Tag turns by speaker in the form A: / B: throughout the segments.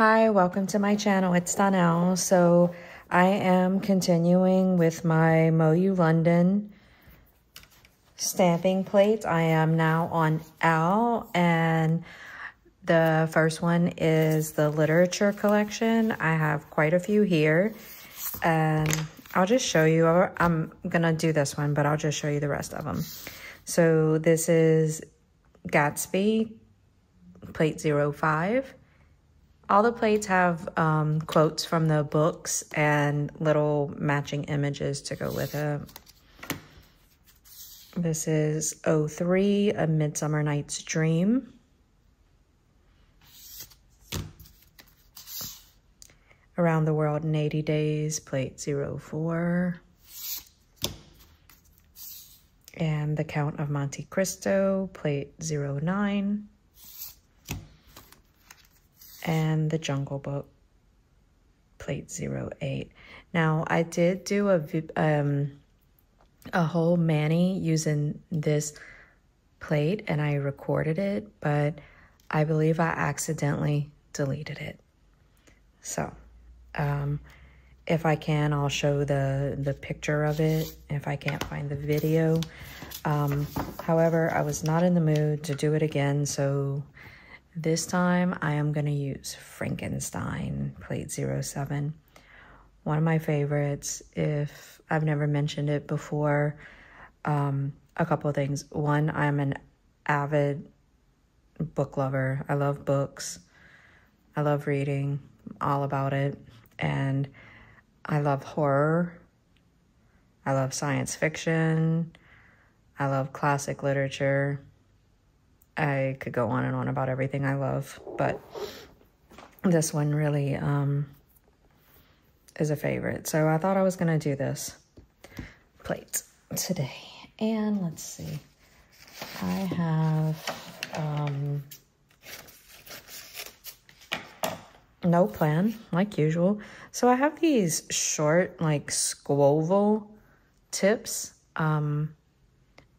A: Hi, welcome to my channel. It's Donelle. So I am continuing with my MoYou London stamping plates. I am now on L and the first one is the literature collection. I have quite a few here and I'll just show you. I'm going to do this one, but I'll just show you the rest of them. So this is Gatsby, plate 05. All the plates have um, quotes from the books and little matching images to go with it. This is 03, A Midsummer Night's Dream. Around the World in 80 Days, plate 04. And The Count of Monte Cristo, plate 09 and The Jungle Book, plate 08. Now, I did do a, um, a whole mani using this plate and I recorded it, but I believe I accidentally deleted it. So, um, if I can, I'll show the, the picture of it if I can't find the video. Um, however, I was not in the mood to do it again, so this time I am going to use Frankenstein Plate 07. One of my favorites, if I've never mentioned it before, um, a couple things. One, I'm an avid book lover. I love books. I love reading, all about it. And I love horror. I love science fiction. I love classic literature. I could go on and on about everything I love, but this one really um, is a favorite. So I thought I was going to do this plate today. And let's see. I have um, no plan, like usual. So I have these short, like, squoval tips. Um,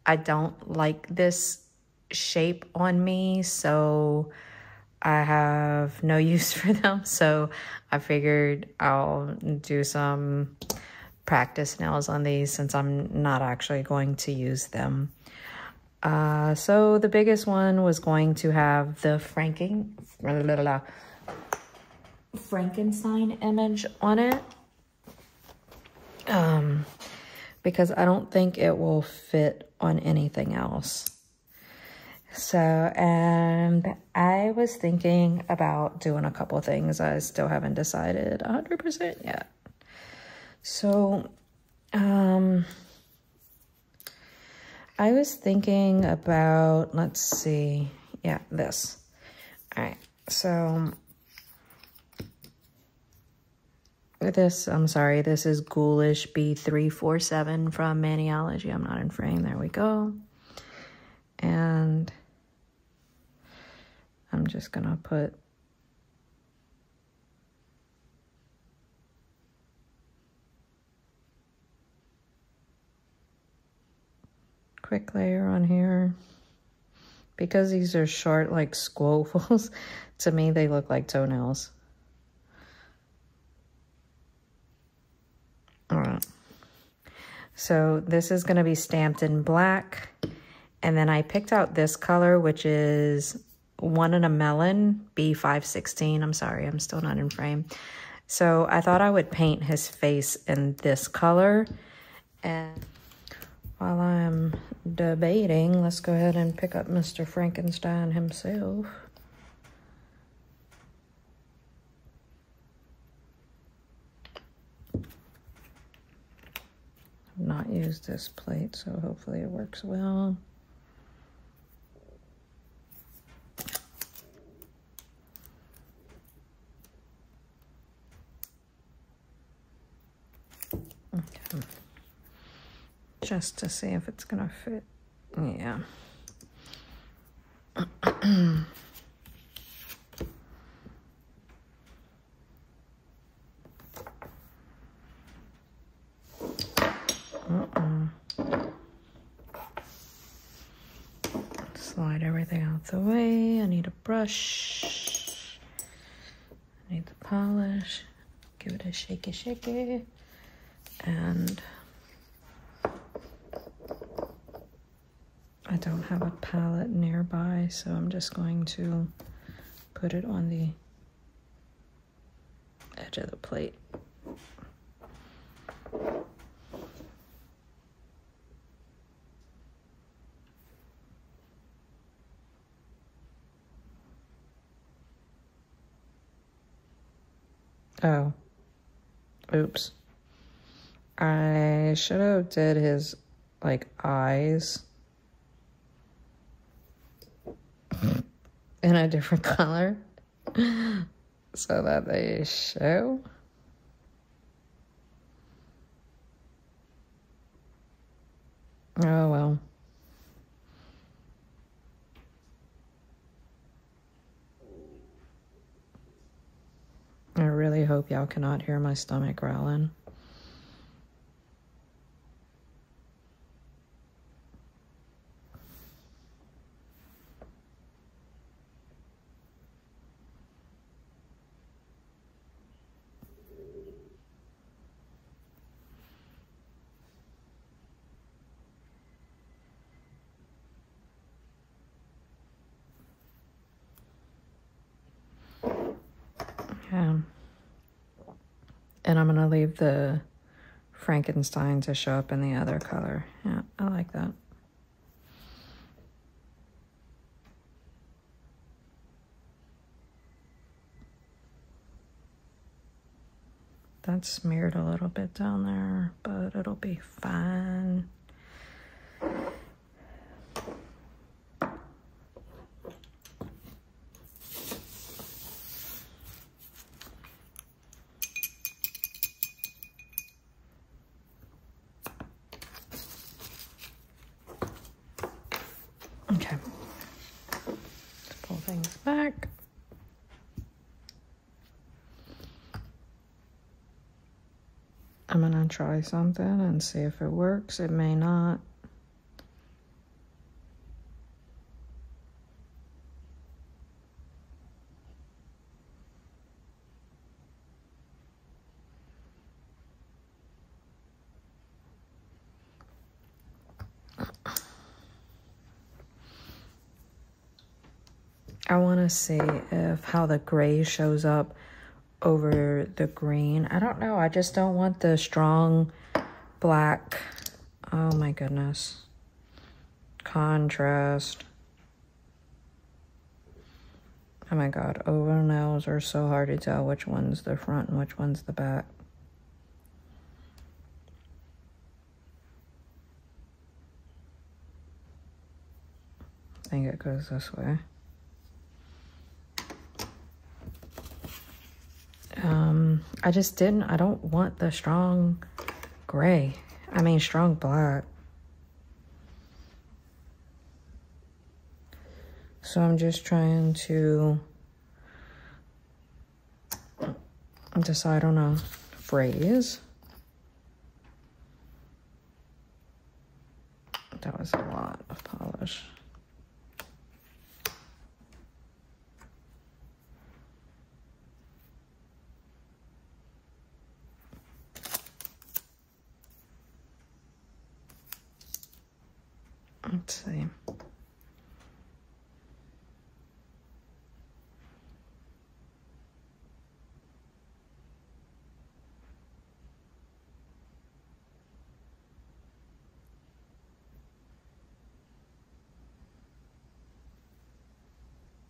A: I don't like this shape on me, so I have no use for them. So I figured I'll do some practice nails on these since I'm not actually going to use them. Uh, so the biggest one was going to have the Franking, Frankenstein image on it. Um, because I don't think it will fit on anything else. So, and I was thinking about doing a couple things. I still haven't decided 100% yet. So, um, I was thinking about, let's see, yeah, this. All right, so this, I'm sorry, this is Ghoulish B347 from Maniology. I'm not in frame. There we go. And I'm just going to put quick layer on here. Because these are short like squovels, to me they look like toenails. All right. So this is going to be stamped in black. And then I picked out this color, which is one in a melon, B516. I'm sorry, I'm still not in frame. So I thought I would paint his face in this color. And while I'm debating, let's go ahead and pick up Mr. Frankenstein himself. I've not used this plate, so hopefully it works well. Just to see if it's gonna fit. Yeah. Uh-uh. Slide everything out the way. I need a brush. I need the polish. Give it a shaky shaky. And don't have a palette nearby, so I'm just going to put it on the edge of the plate. Oh. Oops. I should have did his like eyes in a different color so that they show. Oh well. I really hope y'all cannot hear my stomach growling. Yeah. And The Frankenstein to show up in the other color. Yeah, I like that. That's smeared a little bit down there, but it'll be fine. Okay. Let's pull things back. I'm gonna try something and see if it works. It may not. I want to see if how the gray shows up over the green. I don't know. I just don't want the strong black. Oh my goodness. Contrast. Oh my god. Over nails are so hard to tell which one's the front and which one's the back. I think it goes this way. Um, I just didn't, I don't want the strong gray. I mean, strong black. So I'm just trying to decide on a phrase. That was a lot of polish. Let's see.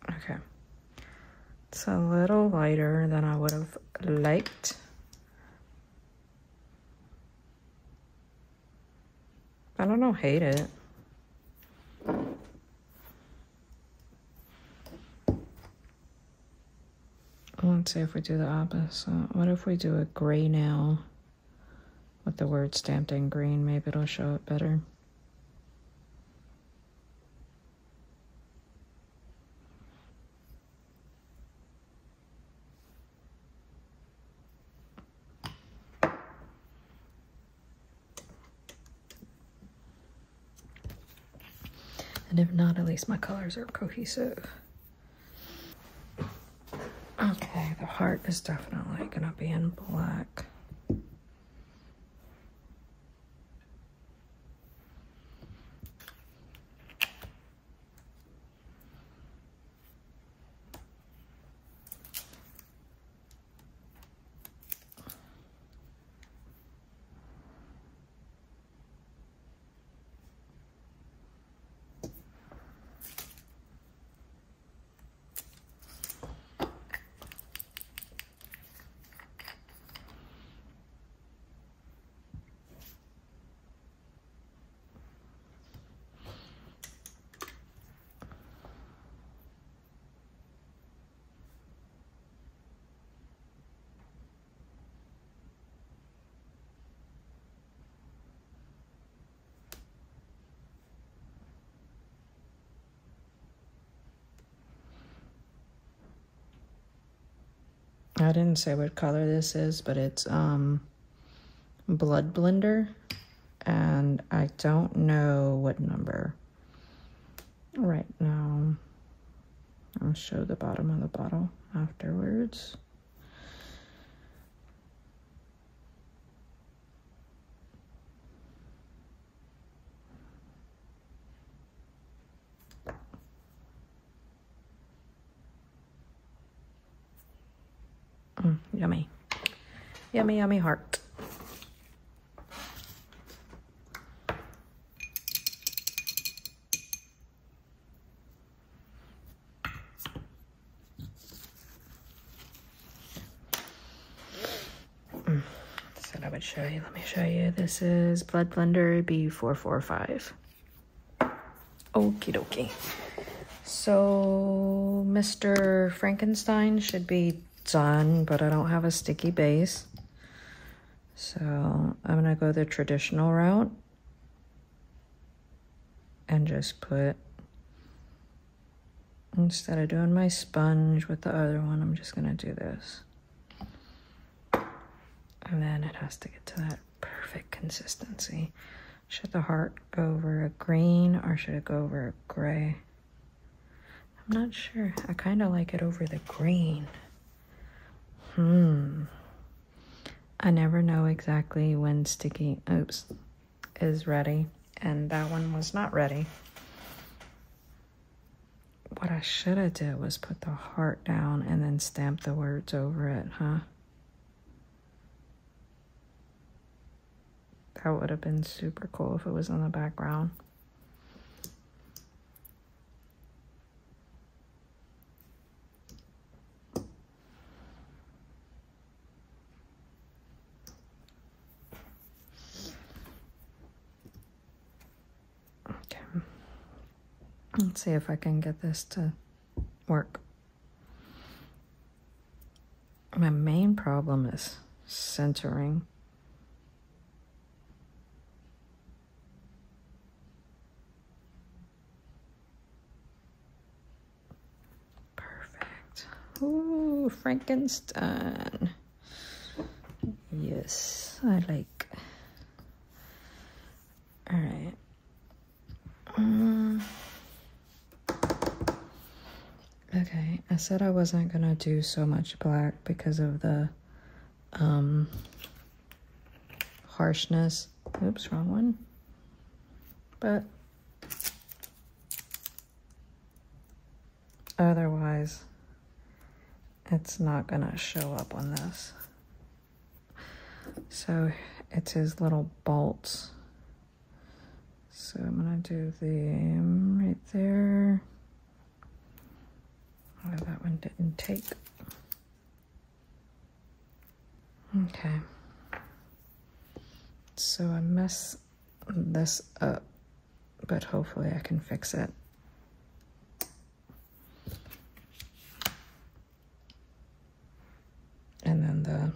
A: Okay. A little lighter than I would have liked. I don't know, hate it. Let's see if we do the opposite. What if we do a gray now with the word stamped in green? Maybe it'll show it better. And my colors are cohesive. Okay, the heart is definitely gonna be in black. I didn't say what color this is, but it's um blood blender and I don't know what number right now. I'll show the bottom of the bottle afterwards. Mm, yummy. Yummy, yummy heart. Mm, Said I would show you. Let me show you. This is Blood Blender B445. Okie dokie. So, Mr. Frankenstein should be done, but I don't have a sticky base. So, I'm going to go the traditional route and just put, instead of doing my sponge with the other one, I'm just going to do this. And then it has to get to that perfect consistency. Should the heart go over a green or should it go over a gray? I'm not sure. I kind of like it over the green. Hmm. I never know exactly when sticky, oops, is ready. And that one was not ready. What I should have did was put the heart down and then stamp the words over it, huh? That would have been super cool if it was in the background. Okay. Let's see if I can get this to work. My main problem is centering. Perfect. Ooh, Frankenstein. Yes, I like. All right. Um, okay, I said I wasn't gonna do so much black because of the um, harshness. Oops, wrong one. But otherwise, it's not gonna show up on this. So it's his little bolts. So I'm gonna do the right there. Oh, that one didn't take. Okay. So I mess this up, but hopefully I can fix it. And then the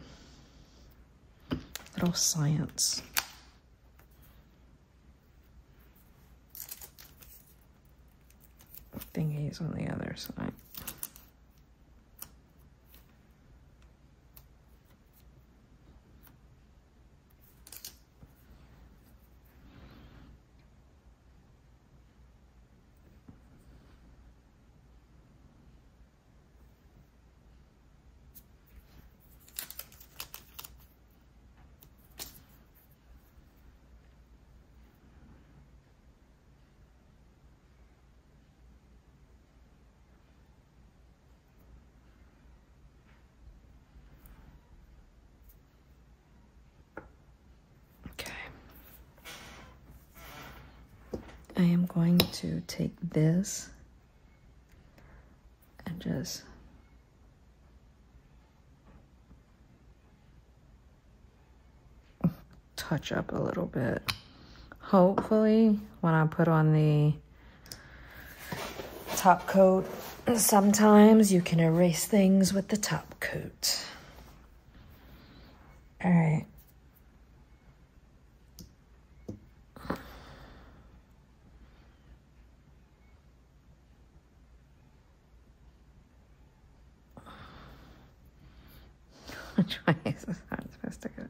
A: little science. thingies on the other side. I am going to take this and just touch up a little bit. Hopefully, when I put on the top coat, sometimes you can erase things with the top coat. All right. Which way is this supposed to go?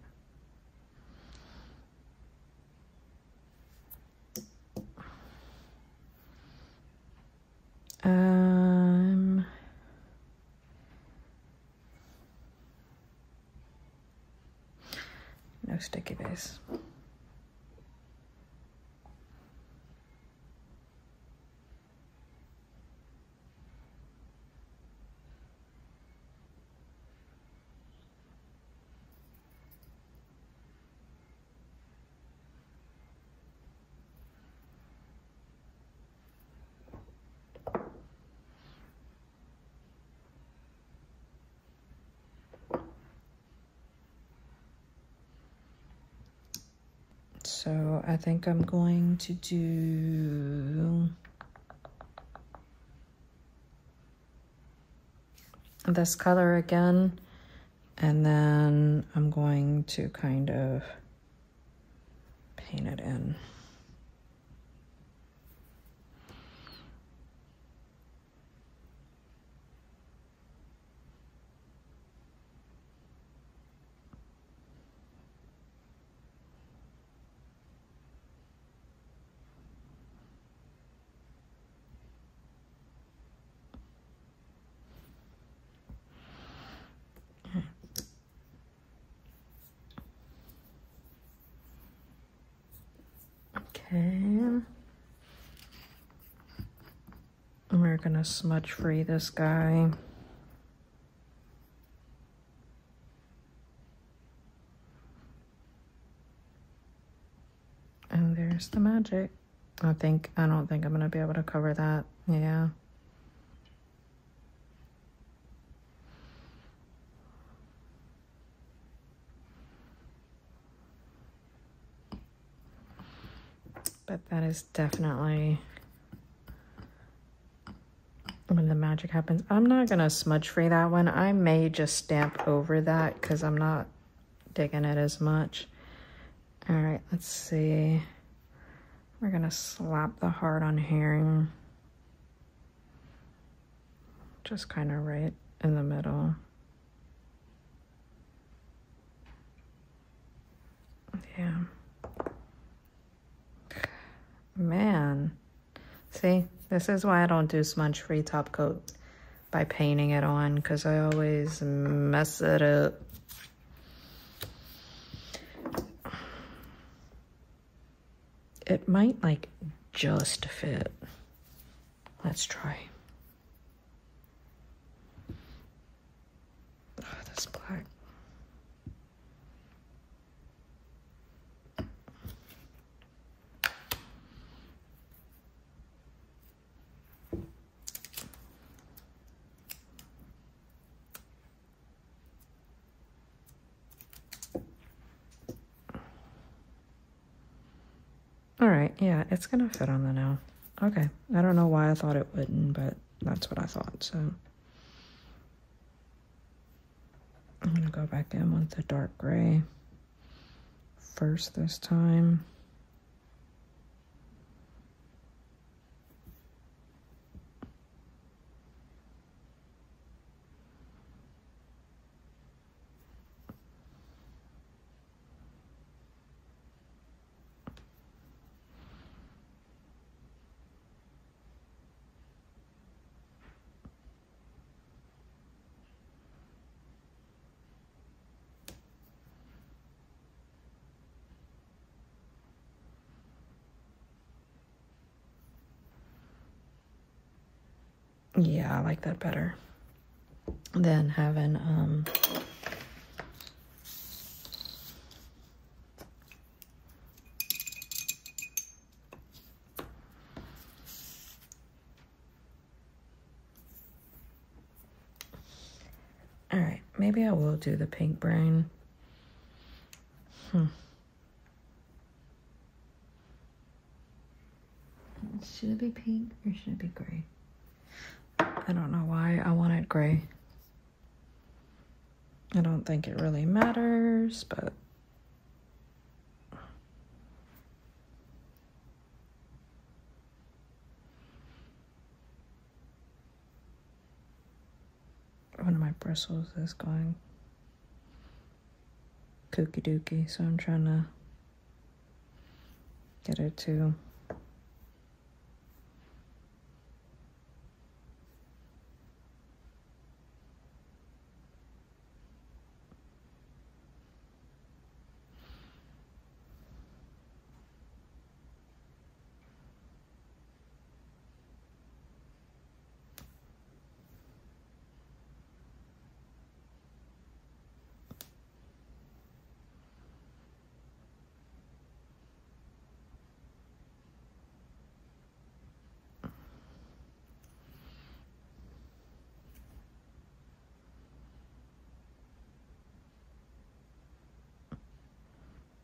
A: Um, no sticky base. So I think I'm going to do this color again. And then I'm going to kind of paint it in. Okay. Gonna smudge free this guy. And there's the magic. I think, I don't think I'm gonna be able to cover that. Yeah. but that is definitely when the magic happens. I'm not going to smudge free that one. I may just stamp over that because I'm not digging it as much. All right, let's see. We're going to slap the heart on here. Just kind of right in the middle. Yeah. Man. See, this is why I don't do smudge free top coat by painting it on because I always mess it up. It might like just fit. Let's try. Oh, this black. All right, yeah, it's gonna fit on the nail. Okay, I don't know why I thought it wouldn't, but that's what I thought, so. I'm gonna go back in with the dark gray first this time. Yeah, I like that better than having um, All right, maybe I will do the pink brain. Hmm. Should it be pink or should it be gray? I don't know why I wanted gray. I don't think it really matters, but one of my bristles is going kooky dooky, so I'm trying to get it to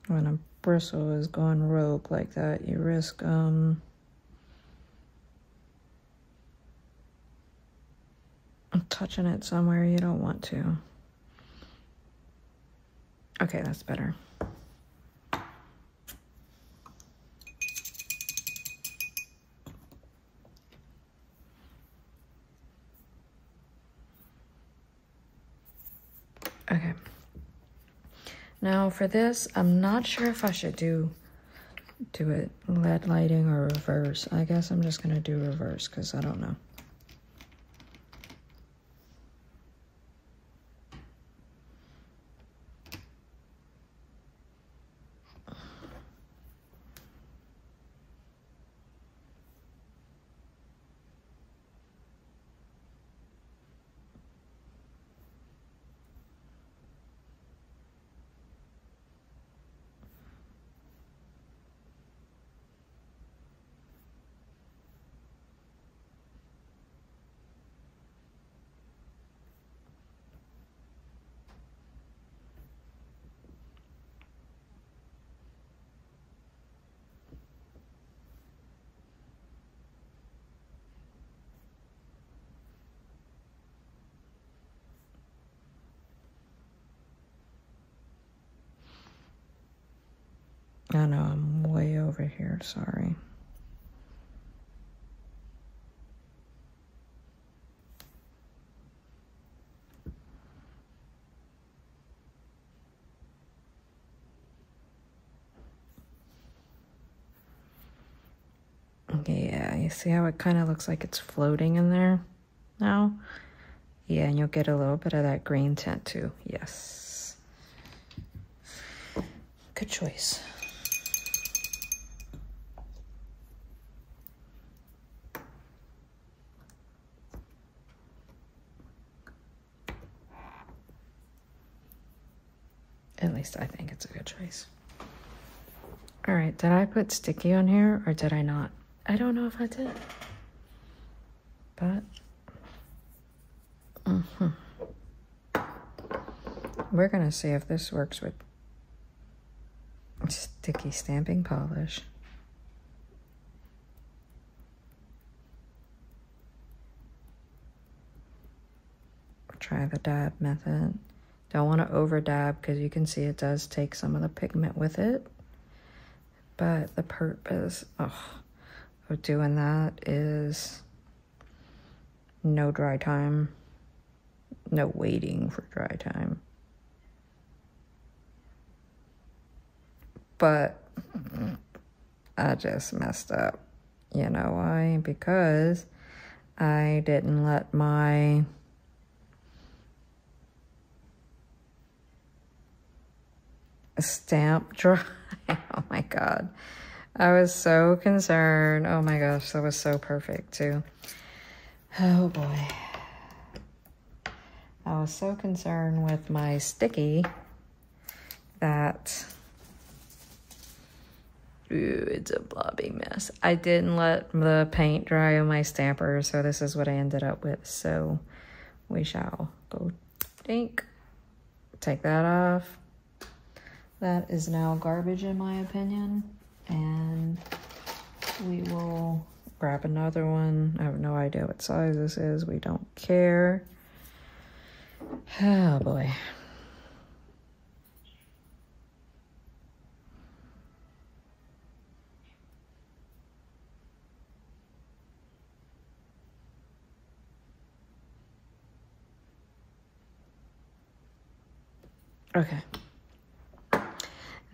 A: when a bristle is gone rogue like that, you risk um touching it somewhere you don't want to. Okay, that's better. Okay. Now for this, I'm not sure if I should do do it LED lighting or reverse. I guess I'm just gonna do reverse because I don't know. I know I'm way over here, sorry. Yeah, you see how it kind of looks like it's floating in there now? Yeah, and you'll get a little bit of that green tint too. Yes. Good choice. I think it's a good choice. All right, did I put sticky on here or did I not? I don't know if I did. But, mm -hmm. we're going to see if this works with sticky stamping polish. Try the dab method. Don't want to over dab because you can see it does take some of the pigment with it. But the purpose oh, of doing that is no dry time, no waiting for dry time. But I just messed up. You know why? Because I didn't let my stamp dry. oh my god. I was so concerned. Oh my gosh, that was so perfect too. Oh boy. I was so concerned with my sticky that ooh, it's a blobby mess. I didn't let the paint dry on my stamper, so this is what I ended up with. So we shall go dink. take that off. That is now garbage in my opinion. And we will grab another one. I have no idea what size this is. We don't care. Oh boy. Okay.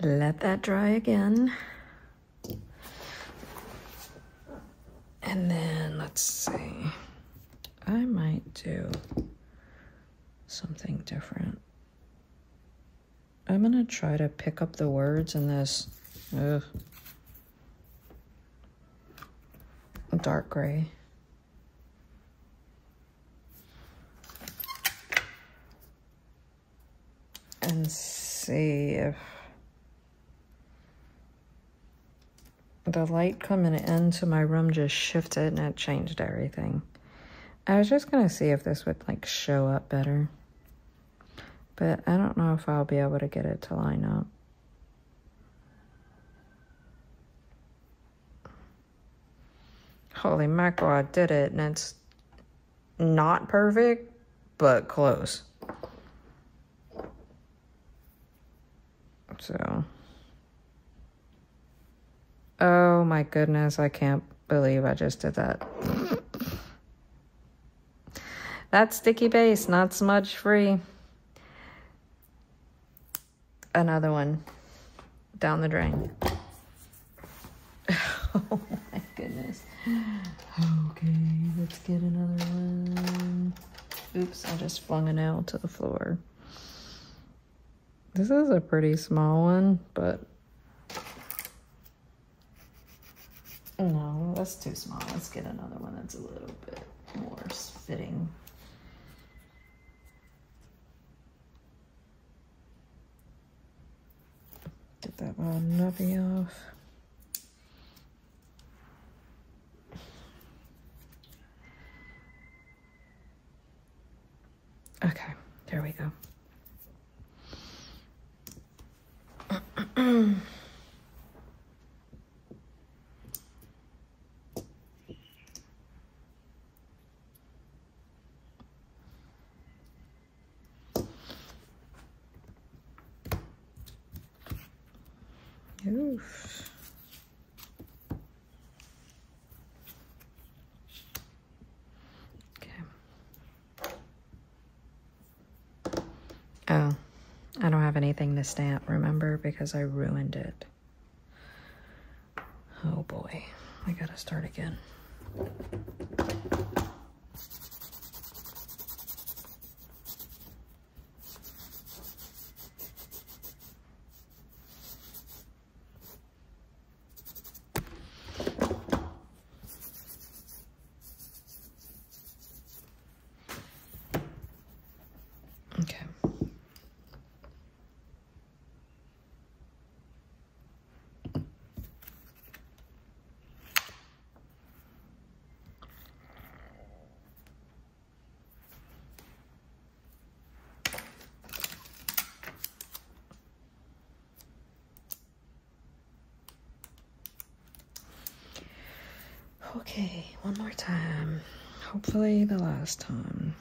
A: Let that dry again. And then let's see. I might do something different. I'm gonna try to pick up the words in this ugh, dark gray. And see if the light coming into my room just shifted and it changed everything. I was just gonna see if this would like show up better. But I don't know if I'll be able to get it to line up. Holy mackerel, I did it and it's not perfect, but close. So. Oh my goodness, I can't believe I just did that. That's sticky base, not smudge free. Another one down the drain. oh my goodness. Okay, let's get another one. Oops, I just flung a nail to the floor. This is a pretty small one, but No, that's too small. Let's get another one that's a little bit more fitting. Get that little nubby off. Okay, there we go. Oof. Okay. Oh, I to stamp, remember? Because I ruined it. Oh boy, I gotta start again. Okay, one more time. Hopefully, the last time.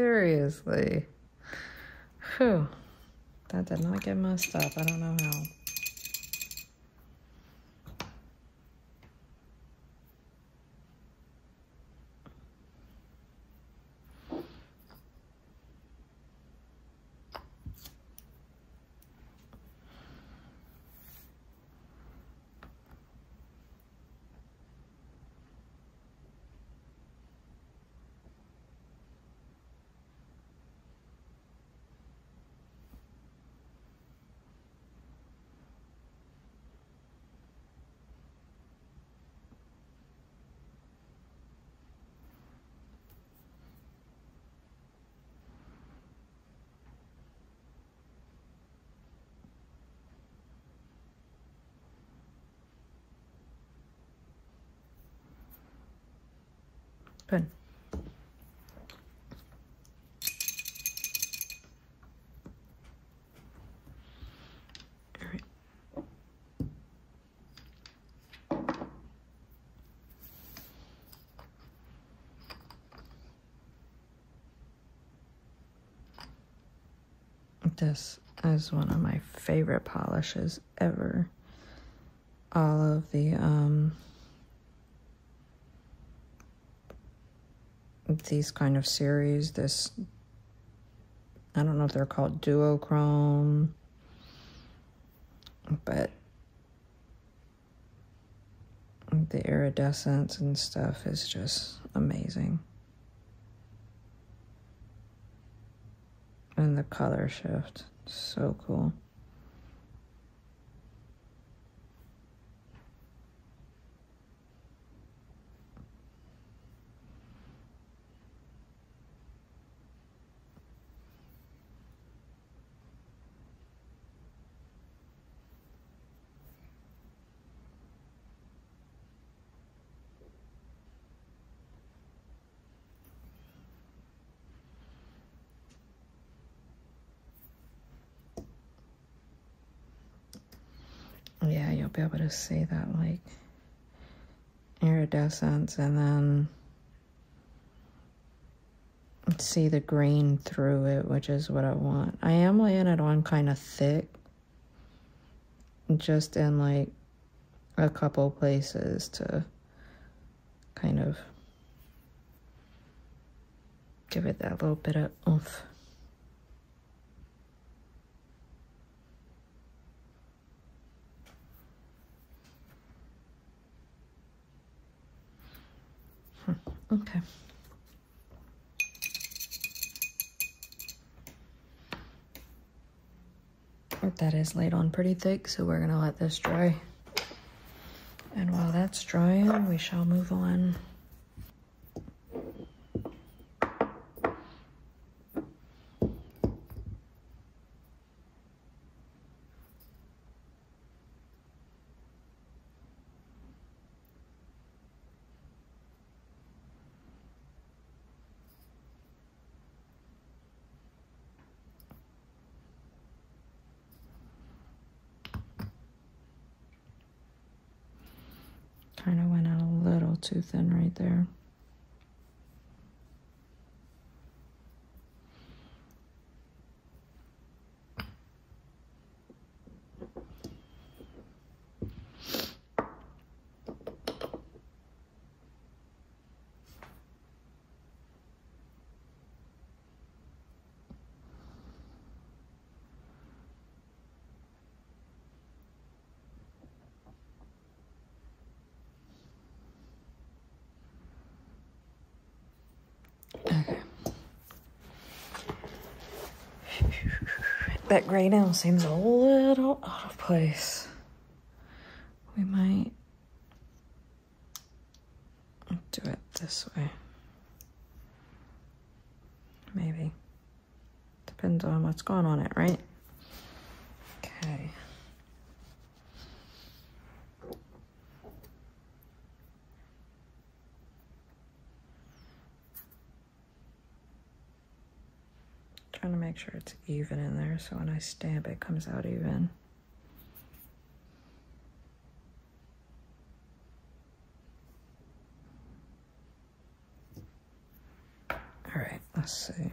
A: Seriously. Whew. That did not get messed up. I don't know how. Right. This is one of my favorite polishes ever. All of the um these kind of series, this I don't know if they're called duochrome, but the iridescence and stuff is just amazing. And the color shift, so cool. Yeah, to see that like iridescence and then see the green through it, which is what I want. I am laying it on kind of thick, just in like a couple places to kind of give it that little bit of oomph. Okay. That is laid on pretty thick, so we're gonna let this dry. And while that's drying, we shall move on. Kind of went out a little too thin right there. Okay. That now seems a little out of place. We might do it this way. Maybe. Depends on what's going on it, right? Okay. Trying to make sure it's even in there so when I stamp it comes out even. All right, let's see.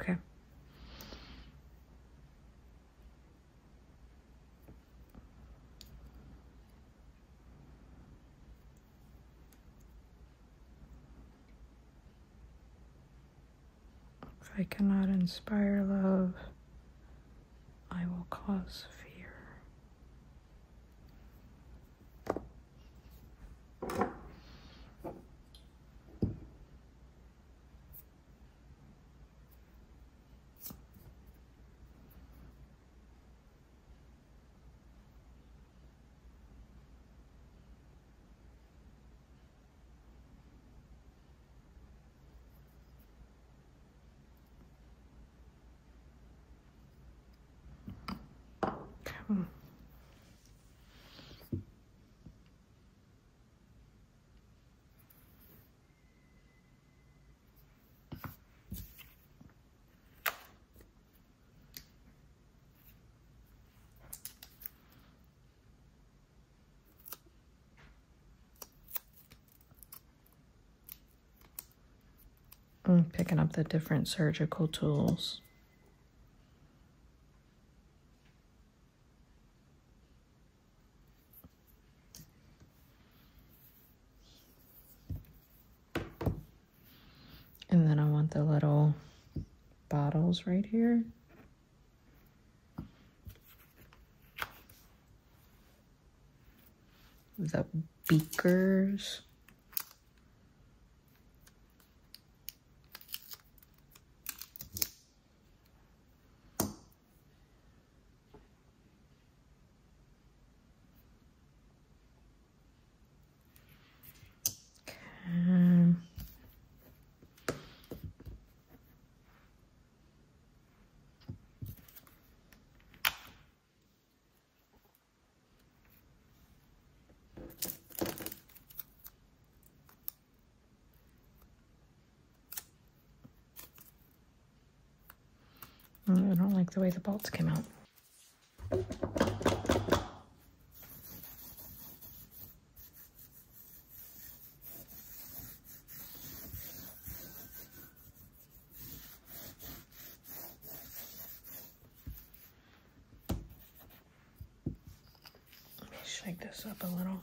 A: Okay. If I cannot inspire love, I will cause Hmm. I'm picking up the different surgical tools. And then I want the little bottles right here. The beakers. I don't like the way the bolts came out. Let me shake this up a little.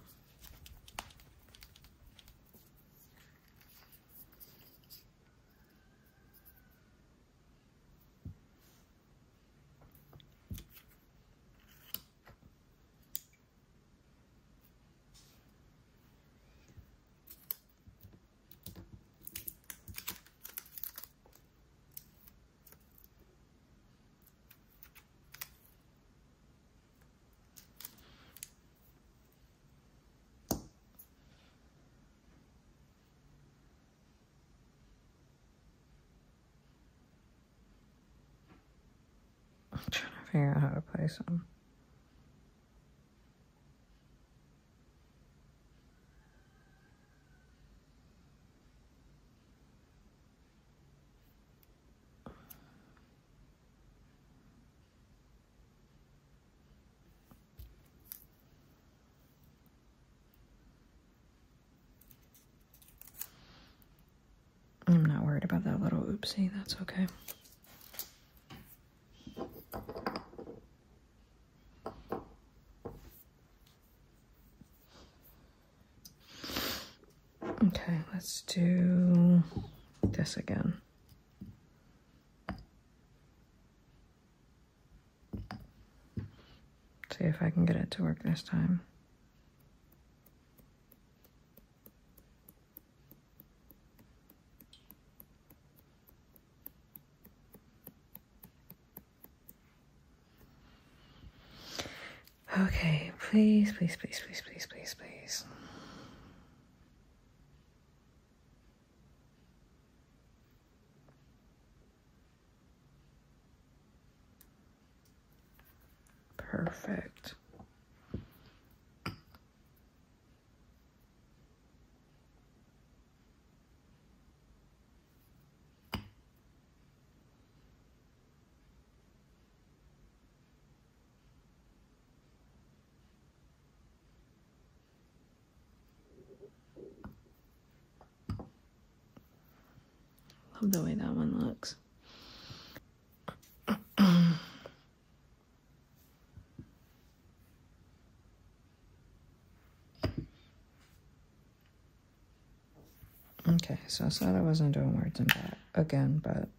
A: I'm trying to figure out how to. I'm not worried about that little oopsie. That's. Okay, let's do this again. See if I can get it to work this time. Okay, please, please, please, please, please, please, please. Perfect. Love the way that one looks. Okay, so I said I wasn't doing words in that again, but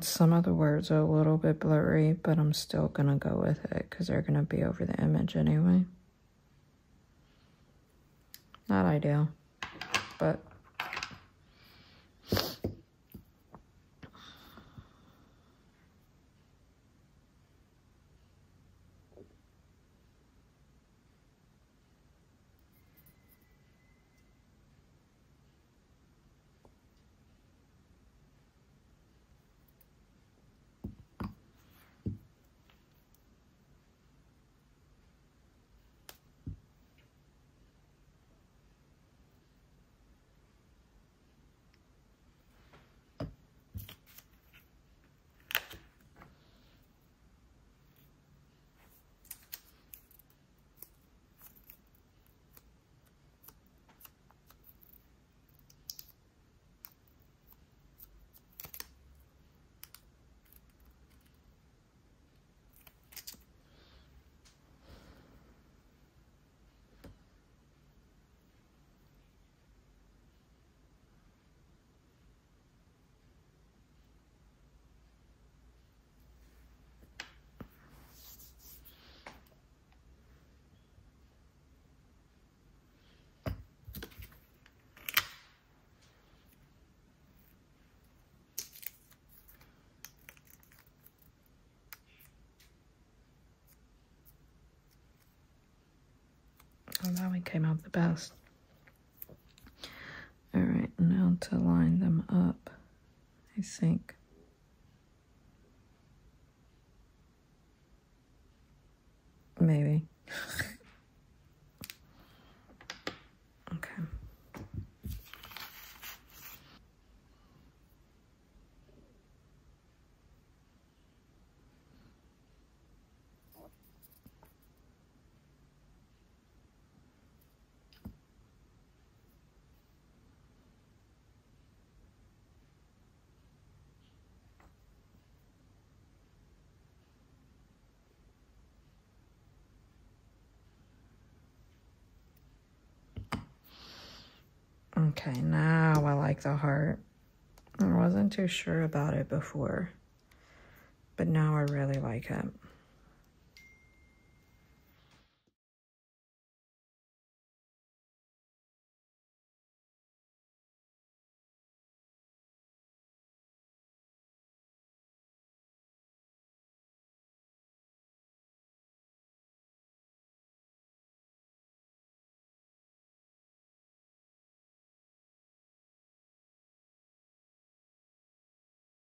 A: Some of the words are a little bit blurry, but I'm still going to go with it because they're going to be over the image anyway. Not ideal, but That one came out the best. All right, now to line them up, I think. Maybe. okay. Okay, now I like the heart. I wasn't too sure about it before, but now I really like it.